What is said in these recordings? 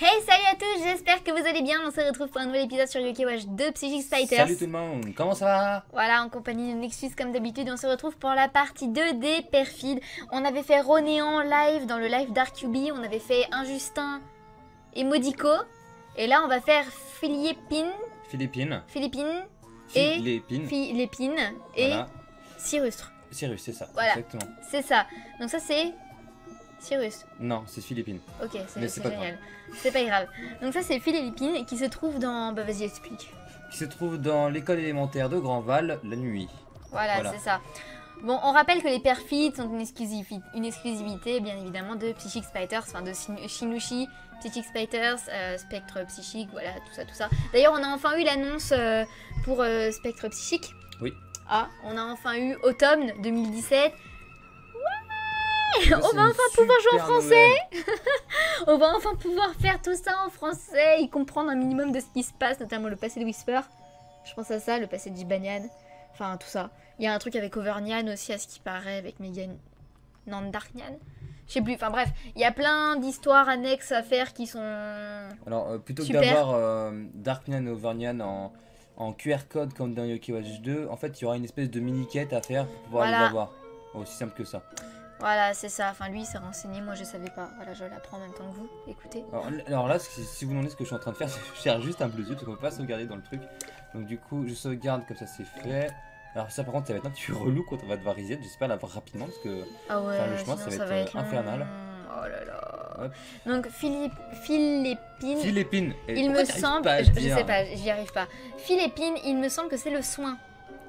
Hey salut à tous, j'espère que vous allez bien, on se retrouve pour un nouvel épisode sur Yoki Watch de Psychic Fighters. Salut tout le monde, comment ça va? Voilà, en compagnie de Nexus comme d'habitude, on se retrouve pour la partie 2 des Perfides. On avait fait Ronéan live dans le live d'Arcubi, on avait fait Injustin et Modico. Et là on va faire Philippine, Philippines. Philippine et. Philippine et Voilà. Cyrus. Cyrus, c'est ça. Voilà. Exactement. C'est ça. Donc ça c'est Cyrus. Non, c'est Philippines. Ok, c'est pas génial. C'est pas grave. Donc ça c'est Philippine qui se trouve dans... Bah vas-y explique. Qui se trouve dans l'école élémentaire de Grandval la nuit. Voilà, Voilà. c'est ça. Bon, on rappelle que les perfides sont une exclusivité, une exclusivité bien évidemment de Psychic Spiders, enfin de Shin- Shinushi, Psychic Spiders, euh, Spectre Psychique, voilà, tout ça, tout ça. D'ailleurs, on a enfin eu l'annonce euh, pour euh, Spectre Psychique. Oui. Ah, on a enfin eu automne 2017. On va enfin pouvoir jouer en français. On va enfin pouvoir faire tout ça en français et comprendre un minimum de ce qui se passe, notamment le passé de Whisper. Je pense à ça, le passé de Jibanyan. Enfin, tout ça. Il y a un truc avec Overnian aussi, à ce qui paraît, avec Megan Nandarknian. Je sais plus, enfin bref, il y a plein d'histoires annexes à faire qui sont. Alors, euh, plutôt que d'avoir euh, Darkman et Overnian en, en QR code comme dans Yoki Watch 2, en fait, il y aura une espèce de mini-quête à faire pour pouvoir Voilà. les avoir. Aussi simple que ça. Voilà, c'est ça. Enfin, lui, il s'est renseigné, moi, je savais pas. Voilà, je l'apprends en même temps que vous. Écoutez. Alors, alors là, si, vous demandez ce que je suis en train de faire, je cherche juste un Bluetooth parce qu'on peut pas sauvegarder dans le truc. Donc du coup, je sauvegarde comme ça, c'est fait. Alors ça par contre, ça va être un petit relou quand on va devoir reset. J'espère l'avoir rapidement parce que... Ah ouais, Faire le chemin, ça ça va être, être, euh, infernal. long. Oh là là. Hop. Donc, Philippe, Philippine. Philippines Et Il me semble, je, je sais pas, j'y arrive pas. Philippine, il me semble que c'est le soin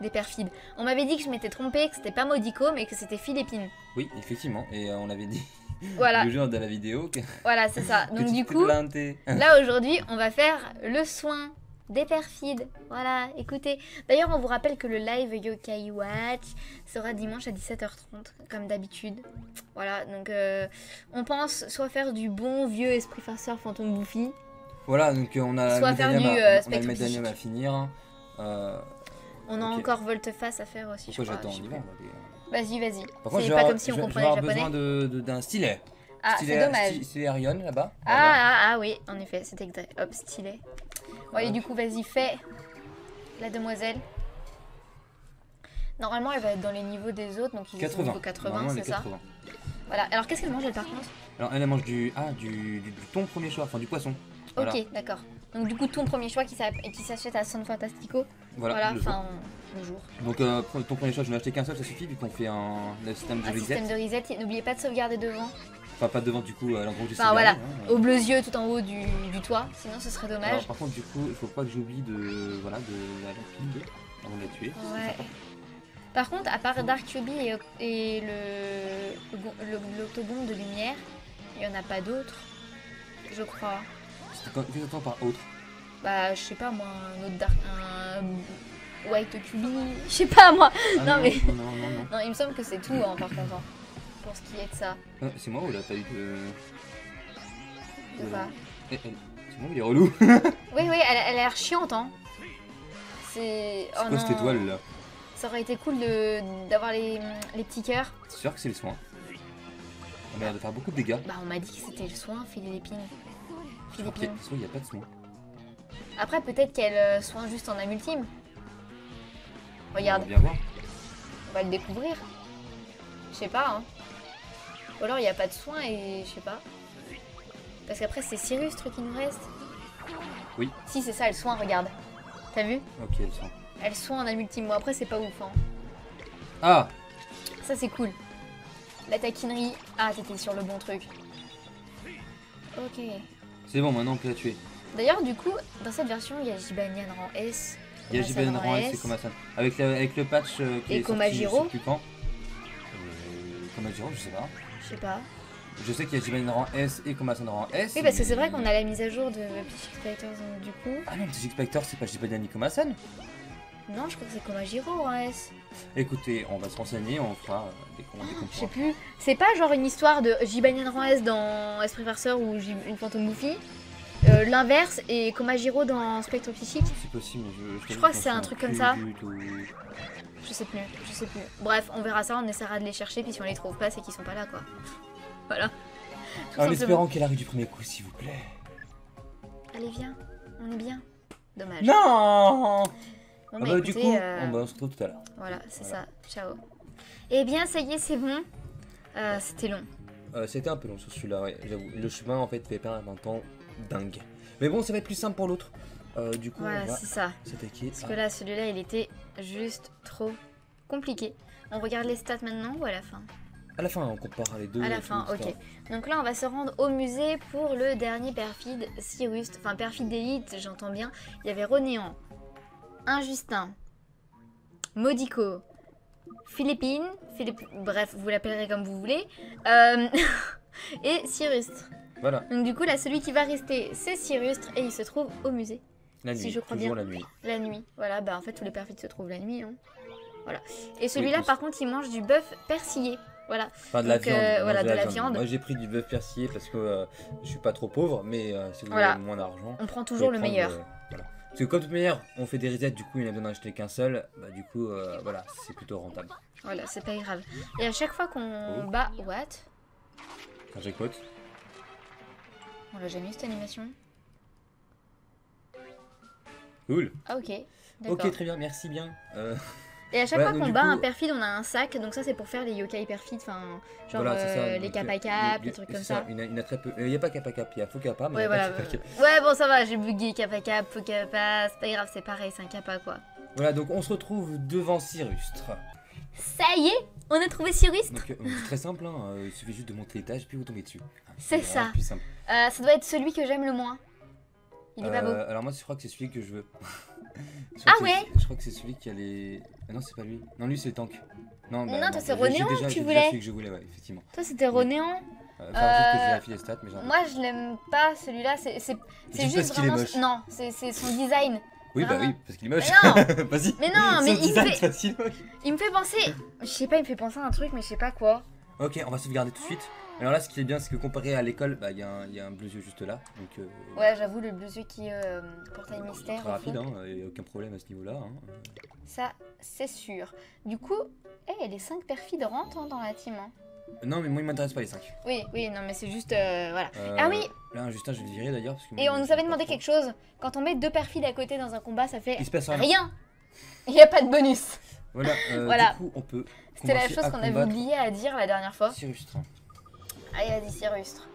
des perfides. On m'avait dit que je m'étais trompée, que c'était pas Modico, mais que c'était Philippine. Oui, effectivement. Et euh, on avait dit Voilà, le jour de la vidéo que... voilà, c'est ça. Donc du coup, là aujourd'hui, on va faire le soin des perfides. Voilà, écoutez. D'ailleurs, on vous rappelle que le live Yokai Watch sera dimanche à 17h30, comme d'habitude. Voilà, donc euh, on pense soit faire du bon vieux esprit farceur fantôme bouffi. Voilà, donc euh, on a Soit le faire du, à- euh, on a le à finir. Euh, On a encore volte-face à faire aussi, pourquoi je crois. j'attends. Vas-y, vas-y. Par contre, je pas comme si on comprenait le japonais. besoin de- de- d'un stylet. Ah, c'est Stylet- dommage. sty- Stylet Arion là-bas. Ah, ah, ah, oui, en effet, c'était. Hop. Bon, allez, Hop. du coup, vas-y, fais la demoiselle. Normalement, elle va être dans les niveaux des autres, donc ils sont 80. niveau 80, Normalement, elle c'est est ça 80. Voilà. Alors, qu'est-ce qu'elle mange, elle, par contre? Alors elle elle mange du ah du, du, du thon premier choix, enfin du poisson. Voilà. Ok, d'accord. Donc, du coup, ton premier choix qui s'a- qui s'achète à San Fantastico. Voilà. Le enfin, le jour. jour. Donc euh, ton premier choix, je n'ai acheté qu'un seul, ça suffit vu qu'on fait un, un système de Un reset. système de reset. N'oubliez pas de sauvegarder devant. Enfin pas devant du coup à l'endroit où j'ai Enfin, voilà. hein. Au bleu yeux, tout en haut du, du toit. Sinon, ce serait Alors dommage. par contre du coup, il faut pas que j'oublie de voilà de la lapide avant de la tuer. Ouais. Par contre, à part Dark Ruby et, et le de lumière, il y en a pas d'autres, je crois. Qu'est-ce que par autre Bah, je sais pas moi, un autre Dark, un White Cubi, je sais pas moi. Ah, Non, mais- non, non, non, non. Il me semble que c'est tout hein, par contre. hein, pour ce qui est de ça. Ah, c'est moi ou là t'as eu de. De quoi Eh, eh, C'est moi ou il est relou? Oui, oui, elle, elle a l'air chiante, hein. C'est. C'est Oh quoi cette étoile là? Ça aurait été cool d'avoir les, les petits cœurs. C'est sûr que c'est le soin. On a l'air de faire beaucoup de dégâts. Bah, on m'a dit que c'était le soin, Philippine. Je crois qu'il a- n'y a pas de soin. Après, peut-être qu'elle euh, soigne juste en âme ultime. Regarde, On va bien voir. on va le découvrir. Je sais pas, hein. Ou alors il n'y a pas de soin et je sais pas. Parce qu'après, c'est Cyrus, truc qui nous reste. Oui. Si, c'est ça, elle soigne, regarde. T'as vu? Ok, le soin. Elle soigne en âme ultime. Bon, après, c'est pas ouf, hein. Ah Ça, c'est cool. La taquinerie. Ah, t'étais sur le bon truc. Ok. C'est bon, maintenant on peut la tuer. D'ailleurs, du coup, dans cette version, il y a Jibanyan rang S. Il y a JBN rang S et. Komasan. Avec le, avec le patch euh, qui Et est sorti, Komajiro. je sais plus quand. Euh, Komajiro, je sais pas. Je sais pas. Je sais qu'il y a JBN Rang S et Komasan Rang S. Oui, parce que c'est vrai qu'on a la mise à jour de Psychic donc du coup. Ah non, Psychic Spectre, c'est pas JBN ni Komasan. Non, je crois que c'est comme un Giro en S. Écoutez, on va se renseigner, on fera euh, des des qu'on Je sais plus. C'est pas genre une histoire de Jibanyan rang S dans Esprit Farceur ou J- une fantôme Buffy. Euh, L'inverse et Komajiro dans Spectre Psychique. C'est possible, mais je. Crois que c'est un truc comme ça. Je sais plus, je sais plus. Bref, on verra ça, on essaiera de les chercher, puis si on les trouve pas, c'est qu'ils sont pas là quoi. voilà. Tout En espérant qu'elle arrive du premier coup, s'il vous plaît. Allez, viens, on est bien. Dommage. Non Bon, Ah bah, Du coup, euh, on, bah, on se retrouve tout à l'heure. Voilà, c'est Voilà. ça. Ciao. Eh bien, ça y est, c'est bon. Euh, C'était long. Euh, C'était un peu long sur celui-là, ouais, j'avoue. Le chemin, en fait, fait perdre un temps dingue. Mais bon, ça va être plus simple pour l'autre. Euh, du coup, Voilà, on va c'est ça. Parce que là, celui-là, il était juste trop compliqué. On regarde les stats maintenant ou à la fin? À la fin. On compare les deux. À la fin, ok. Donc là, on va se rendre au musée pour le dernier perfide, Cyrus. Enfin, perfide d'élite, j'entends bien. Il y avait Ronéan, Injustin, Modico, Philippine, Philippe... bref, vous l'appellerez comme vous voulez, euh, et Cyrustre. Voilà, Donc du coup, là, celui qui va rester, c'est Cyrustre, et il se trouve au musée, la Si nuit. je crois toujours bien. la nuit. la nuit. Voilà, bah en fait, tous les perfides se trouvent la nuit. hein. Voilà. Et celui-là, par contre, il mange du bœuf persillé. Voilà. Enfin, de la Donc, viande. euh, non, voilà, de la viande. Moi, j'ai pris du bœuf persillé parce que euh, je suis pas trop pauvre, mais euh, si vous Voilà. avez moins d'argent. On prend toujours le meilleur. Parce que comme toute manière, on fait des resets, du coup, il n'y a besoin d'en acheter qu'un seul. Bah, du coup, euh, voilà, c'est plutôt rentable. Voilà, c'est pas grave. Et à chaque fois qu'on Oh. bat... What Quand j'écoute. On l'a jamais eu cette animation? Cool. Ah ok. Ok, très bien, merci bien. Euh, Et à chaque Ouais, fois qu'on bat coup- un perfide, on a un sac. Donc ça, c'est pour faire les yokai perfides. Enfin, genre voilà, c'est ça. euh, les Donc, kappa euh, cap, il- trucs comme ça. Il y il a très peu. Il n'y a pas kappa cap, il y a faux kappa, mais il y Ouais, pas voilà. kappa cap. Ouais, bon, ça va, j'ai bugué kappa cap, faux kappa. C'est pas grave, c'est pareil, c'est un kappa quoi. Voilà, donc on se retrouve devant Cyrustre. Ça y est, on a trouvé Cyrus. Donc, euh, c'est très simple, hein, euh, il suffit juste de monter l'étage puis vous tombez dessus. C'est ça. simple. Euh, ça doit être celui que j'aime le moins. Il est pas beau. Euh, Alors moi je crois que c'est celui que je veux. Je Ah c'est- ouais Je crois que c'est celui qui a les... Ah non c'est pas lui. Non lui c'est le tank. Non, bah, Non, toi, c'est Ronéan j'ai déjà- que tu voulais. celui que je voulais, ouais, effectivement. Toi, c'était. Euh, que j'ai Euh, les stats, mais Moi, je l'aime pas celui-là. C'est c'est- c'est Juste parce est vraiment. moche. Non, c'est c'est son design. Oui bah oui, parce qu'il est moche. Mais Vas-y. Mais non, mais il me, fait, c'est il me fait penser. Je sais pas, il me fait penser à un truc, mais je sais pas quoi. Ok, on va sauvegarder tout de suite. Alors là ce qui est bien c'est que comparé à l'école, bah il y, a un- il y a un bleu yeux juste là. Donc euh, Ouais, j'avoue, le bleu yeux qui euh, portail mystère. très rapide, hein, et aucun problème à ce niveau là. Hein. Ça, c'est sûr. Du coup, eh, les 5 perfides rentrent hein, dans la team. hein. Non mais moi il m'intéresse pas les 5. Oui, oui, non, mais c'est juste. euh, voilà. Ah oui Là Justin je vais le virer d'ailleurs. Et on nous avait demandé quelque chose. Quand on met deux perfides à côté dans un combat, ça fait Il se passe rien. rien. Il n'y a pas de bonus. Voilà, euh, Voilà. du coup on peut. C'était la chose qu'on avait oublié à dire la dernière fois. Cyrustre. Allez, vas-y, Cyrustre.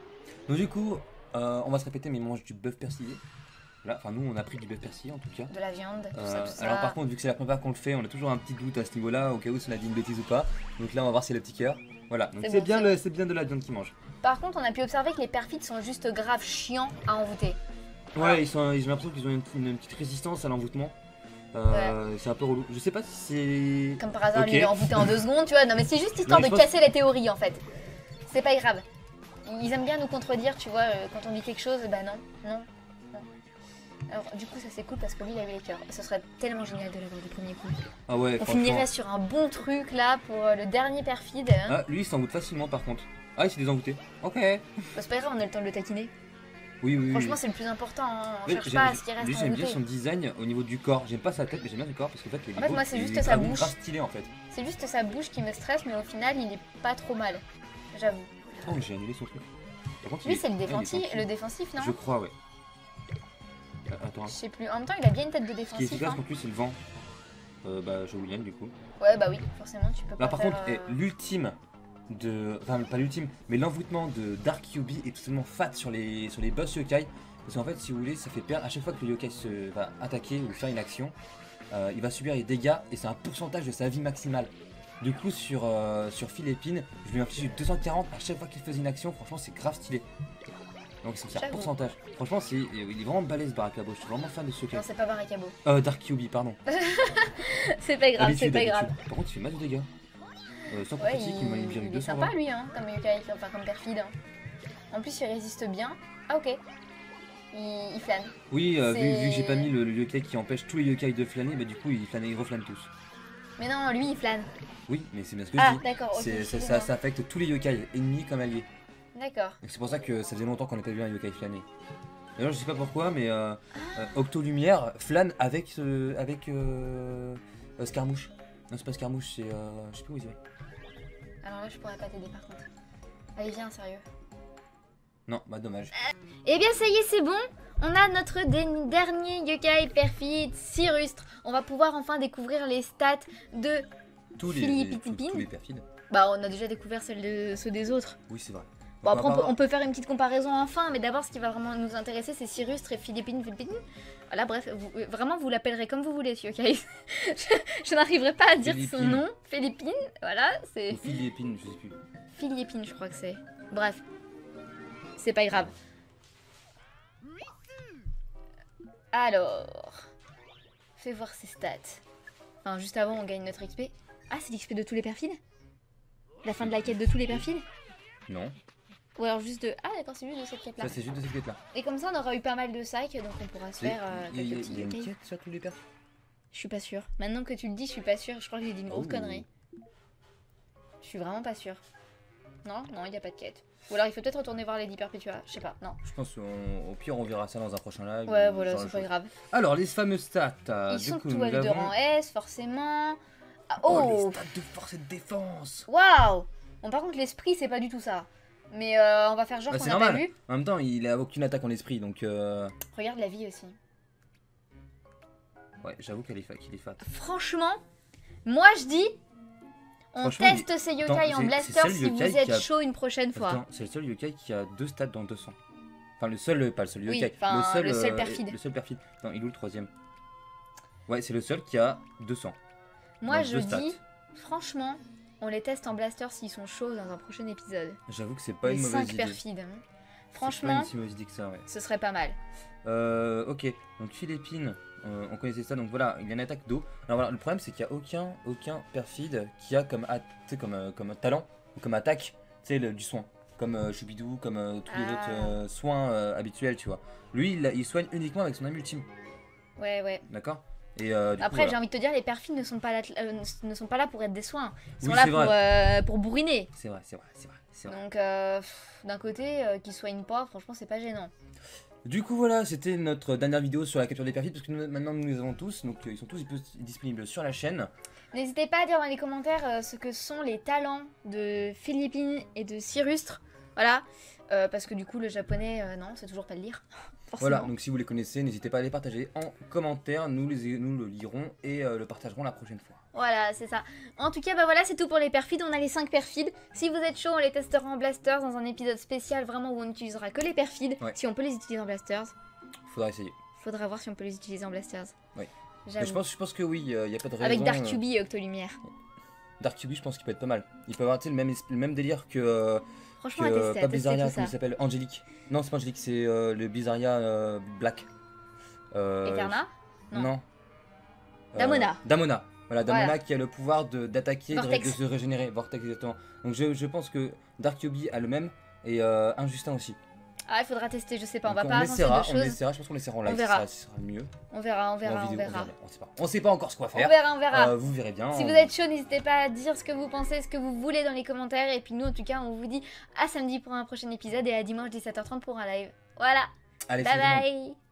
Donc du coup, euh, on va se répéter, mais il mange du bœuf persillé. Là, enfin nous on a pris du bœuf persillé en tout cas. De la viande, tout ça, Euh, tout ça. alors par contre, vu que c'est la première fois qu'on le fait, on a toujours un petit doute à ce niveau-là, au cas où si on a dit une bêtise ou pas. Donc là on va voir si c'est le petit cœur. Voilà, donc C'est c'est bon, bien, c'est le- c'est bien de la viande qu'il mange. Par contre, on a pu observer que les perfides sont juste grave chiants à envoûter. Ouais, ils sont, ils ont l'impression qu'ils ont une, une- une petite résistance à l'envoûtement. Euh, C'est un peu relou. Je sais pas si c'est. Comme par hasard, Ok. lui, il est envoûté en deux secondes, tu vois. Non, mais c'est juste histoire Non, mais de je pense- casser la théorie, en fait. C'est pas grave. Ils aiment bien nous contredire, tu vois, euh, quand on dit quelque chose, bah non, non, non. Alors, du coup, ça c'est cool parce que lui, il avait les cœurs. Ce serait tellement génial de l'avoir du premier coup. Ah ouais, On finirait sur un bon truc là pour euh, le dernier perfide. hein. Ah, lui il s'envoûte facilement par contre. Ah, il s'est désenvoûté. Ok. Bah, c'est pas grave, on a le temps de le taquiner. oui, oui. Franchement, c'est le plus important. hein. On Oui, cherche pas à ce qu'il reste Lui, j'aime bien son design au niveau du corps. J'aime pas sa tête, mais j'aime bien le corps parce qu'en fait, il est En fait, beau, moi, c'est juste sa bouche. stylé en fait. C'est juste sa bouche qui me stresse, mais au final, il est pas trop mal. J'avoue. Oh, j'ai annulé son truc. Par contre, il Lui, est- c'est le ah, il est défensif, le défensif, non Je crois, ouais. Euh, Attends. Je sais plus. En même temps, il a bien une tête de Ce qui est défensif. efficace hein. lui, c'est le vent. Euh, bah, je William du coup. Ouais, bah oui, forcément, tu peux pas Là, par faire, contre, euh, eh, l'ultime de. Enfin, pas l'ultime, mais l'envoûtement de Dark Yubi est totalement fat sur les, sur les boss yokai. Parce qu'en fait, si vous voulez, ça fait perdre. À chaque fois que le yokai se va attaquer ou faire une action, euh, il va subir les dégâts et c'est un pourcentage de sa vie maximale. Du coup, sur, euh, sur Philippine, je lui ai infligé 240 à chaque fois qu'il faisait une action. Franchement, c'est grave stylé. Donc, c'est un pourcentage. Franchement, c'est, il est vraiment balèze, Barakabo. Je suis vraiment fan de ce yokai. Non, c'est pas Barakabo. Euh, Dark Yubi, pardon. c'est pas grave, c'est pas grave. Par contre, il fait mal de dégâts. Euh, sans Ouais, critique, il, m'a il, viré il est 220. sympa lui, hein, comme yokai, enfin comme perfide. hein. En plus, il résiste bien. Ah, ok. Il, il flâne. Oui, euh, vu, vu que j'ai C'est- pas mis le, le yokai qui empêche tous les yokai de flâner, bah du coup ils flânent, ils reflânent tous. Mais non, lui, il flâne. Oui, mais c'est bien ce que Ah, je dis. d'accord, ça, ça, ça affecte tous les yokai, ennemis comme alliés. D'accord. C'est pour ça que ça faisait longtemps qu'on n'a pas vu un yokai flâner. D'ailleurs, je sais pas pourquoi, mais euh, euh, Octo Lumière flâne avec, avec euh, euh, Scarmouche. Non, c'est pas Scarmouche, c'est. Euh, je sais plus où il est. Alors là, je pourrais pas t'aider par contre. Allez, viens, sérieux. Non, bah dommage. Eh bien, ça y est, c'est bon. On a notre dernier yokai perfide, Sirustre. On va pouvoir enfin découvrir les stats de. Tous les, Philippe tous- Pitipine. tous les perfides. Bah, on a déjà découvert celles de ceux des autres. Oui, c'est vrai. Bon, On après, on peut, pas on peut faire une petite comparaison enfin, mais d'abord, ce qui va vraiment nous intéresser, c'est Sirustre et Philippine. Philippine. Voilà, bref, vous- euh, vraiment, vous l'appellerez comme vous voulez, ce yokai. je je n'arriverai pas à dire son nom. Philippine, voilà, c'est Philippine, je sais plus. Philippine, je crois que c'est. Bref, c'est pas grave. Alors, fais voir ses stats. Enfin, juste avant, on gagne notre XP. Ah, c'est l'XP de tous les perfides La fin de la quête de tous les perfides Non, Ou alors juste de. Ah, d'accord, c'est juste de cette quête-là. ça c'est juste de cette quête-là. Et comme ça, on aura eu pas mal de sacs, donc on pourra se faire euh, Il y a, y a- une quête sur tous les perfides Je suis pas sûre. Maintenant que tu le dis, je suis pas sûre. Je crois que j'ai dit une grosse Oh. connerie. Je suis vraiment pas sûre. Non, non, il n'y a pas de quête. Ou alors il faut peut-être retourner voir Lady Perpetua. Je sais pas, non. Je pense qu'au pire on verra ça dans un prochain live. Ouais, ou voilà, c'est pas grave. Alors, les fameux stats. euh, Ils du sont coup, tous nous avec de avons- rang S, forcément. Ah, Oh, oh les stats de force et de défense Waouh Bon, par contre, l'esprit, c'est pas du tout ça. Mais euh, on va faire genre Bah, qu'on n'a pas vu. En même temps, il a aucune attaque en esprit, donc euh... Regarde la vie aussi. ouais, j'avoue qu'elle est fat. Franchement, moi je dis, on teste ces yokai en blaster si vous êtes a- chaud une prochaine fois. C'est le seul yokai qui a deux stats dans 200. Enfin, le seul, pas le seul Oui, yokai, enfin, le seul, le seul euh, perfide. Le seul perfide. Attends, il est où le troisième? Ouais, c'est le seul qui a 200. Moi je stats. dis, franchement, on les teste en blaster s'ils sont chauds dans un prochain épisode. J'avoue que c'est pas les une mauvaise 5 idée. perfides. hein. Franchement, pas une si mauvaise idée que ça, ouais. ce serait pas mal. Euh, ok, donc Philippine, euh, on connaissait ça, donc voilà, il y a une attaque d'eau. Alors voilà, le problème c'est qu'il n'y a aucun, aucun perfide qui a comme, comme, euh, comme talent, ou comme attaque, tu sais, le- du soin. Comme euh, Choubidou, comme tous les Ah. autres soins habituels, tu vois. Lui, il, il soigne uniquement avec son âme ultime, Ouais, ouais. d'accord? Et euh, Après, voilà. j'ai envie de te dire, les perfides ne sont pas là, euh, ne sont pas là pour être des soins. Ils sont Oui, là pour, euh, pour bourriner. C'est vrai, c'est vrai, c'est vrai. Donc, euh, d'un côté, euh, qu'ils soignent pas, franchement, c'est pas gênant. Du coup, voilà, c'était notre dernière vidéo sur la capture des perfides, parce que nous- maintenant nous les avons tous, donc euh, ils sont tous dispo- disponibles sur la chaîne. N'hésitez pas à dire dans les commentaires euh, ce que sont les talents de Philippine et de Sirustre. Voilà. Euh, parce que du coup, le japonais, euh, non, c'est toujours pas le lire. Forcément. Voilà, donc si vous les connaissez, n'hésitez pas à les partager en commentaire, nous, les, nous le lirons et euh, le partagerons la prochaine fois. Voilà, c'est ça. En tout cas, bah voilà, c'est tout pour les perfides. On a les 5 perfides. Si vous êtes chaud, on les testera en blasters dans un épisode spécial vraiment où on n'utilisera que les perfides. Ouais. Si on peut les utiliser en blasters, Faudra essayer. faudra voir si on peut les utiliser en blasters. Mais J'avoue. je pense, je pense que oui, il n'y a pas de raison. Avec Dark QB et Octolumière. Dark Cube, je pense qu'il peut être pas mal. Il peut avoir le même, le même délire que, euh, que Franchement, à euh, tester, pas à tester Blizzardia, tout comment ça. il s'appelle Angélique. Non, c'est pas Angélique, c'est euh, le Blizzardia euh, Black. Euh, Eterna Non. Non. Damona. Damona. Voilà, Damona Voilà. qui a le pouvoir d'attaquer, de, Vortex. de se régénérer. Vortex, exactement. Donc je, je pense que Dark Yubi a le même et euh, Injustin aussi. Ah, il faudra tester, je sais pas. On Donc va pas avancer essaiera, de on choses. essaiera, je pense qu'on essaiera en live, On verra. Sera, ce sera mieux. On verra, on verra, on verra. On sait pas. On sait pas encore ce qu'on va On faire. verra, on verra. Euh, vous verrez bien. Si on- vous êtes chaud, n'hésitez pas à dire ce que vous pensez, ce que vous voulez dans les commentaires. Et puis nous, en tout cas, on vous dit à samedi pour un prochain épisode et à dimanche 17h30 pour un live. Voilà. Allez, bye bye.